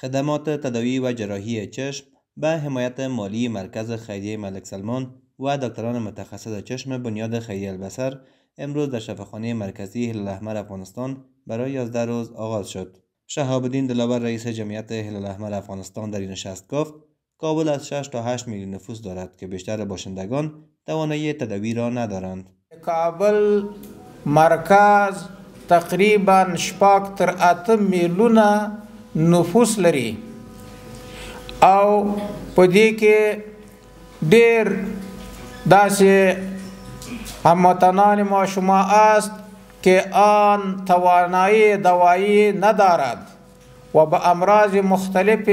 خدمات تداوی و جراحی چشم به حمایت مالی مرکز خیریه ملک سلمان و دکتران متخصص چشم بنیاد خیریه البصر امروز در شفاخانه مرکزی هلال احمر افغانستان برای 11 روز آغاز شد. شهاب الدین دلاور رئیس جمعیت هلال احمر افغانستان در این نشست گفت کابل از 6 تا 8 میلیون نفوس دارد که بیشتر باشندگان توانایی تداوی را ندارند. کابل مرکز تقریبا شپږ تر اته میلیونه نفوس لري. او په دې کې ډېر داسې هموطنان ما شما است که آن توانایی دوایی ندارد و به امراض مختلف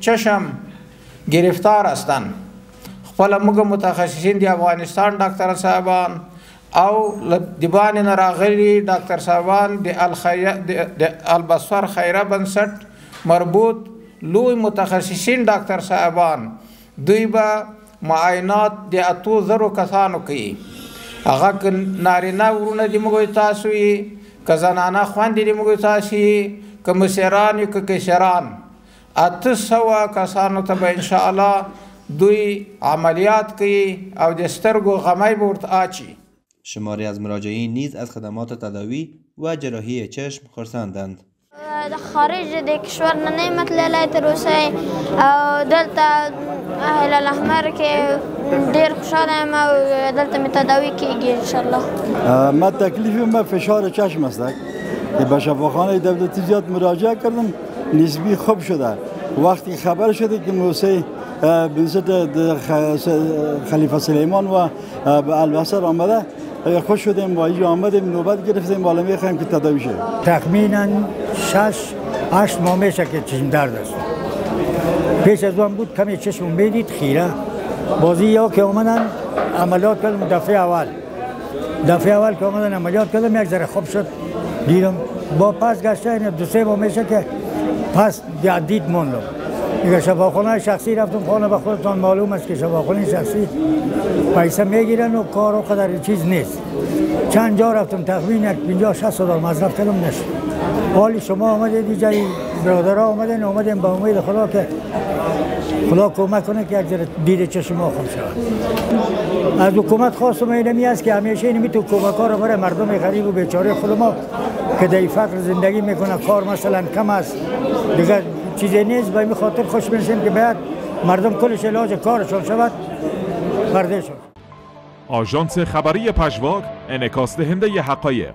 چشم گرفتار هستند. خپل موږ متخصصین دی افغانستان ډاکټر صاحبان او دیبان راغلی ډاکټر صاحبان د الخیر د البصر خیره بنسټ مربوط لوی متخصصین ډاکټر صاحبان. دوی به معاینات د اتو زرو کسانو کوي. هغه نارینه ورونه د موږ تاسو یې که زنانه خوندې د موږ تاسو یې که مسیران یې که کشران. اته سوه کسانو ته به انشاءالله دوی عملیات کوي او د سترګو به ورته اچي. شماری از مراجعین نیز از خدمات تداوی و جراحی چشم خرسندند. د خارج د کشور نه نه متللی تر اوسه او دلته هلال احمر کې ډیر خوشاله یم او دلته می تداوی کیږي ان شاء الله ما تکلیف ما فشار چشم است. به شفاخانه دولتی زیاد مراجعه کردم نسبی خوب شده. وقتی خبر شده که موسی به خلیفه سلیمان و البصر آمده خوش شدیم با اینجا آمدیم نوبت گرفتیم بالا می‌خوایم که تداوی شه تخمینا 6 8 ماه میشه که چشم درد است. پیش از اون بود کمی چشم می‌دید خیره. بازی یا که اومدن عملیات کردم دفعه اول. دفعه اول که اومدن عملیات کردم یک ذره خوب شد. دیدم با پس گشته دو سه ماه میشه که پس دید موندم دیگه شفاخانه شخصی رفتم خانه به خودتان معلوم است که شفاخانه شخصی پیسه می‌گیرن و کار و قدر چیز نیست. چند جا رفتم تقریبا یک 50 60 هزار مصرف کردم نشد. حالی شما آمده دیگه برادرها آمدن آمدیم با امید خدا که خدا کمک کنه که یک دید چشم ما خوب شود. از حکومت خواستم اینمی است که همیشه اینمی تو کمک ها رو برای مردم غریب و بیچاره خود ما که در فقر زندگی می‌کنه کار مثلا کم است دیگه چیزی نیست. به این خاطر خوش بنشیم که باید مردم کلش علاج کارشون شود. پرده شد. آژانس خبری پژواک انعکاس دهنده حقایق.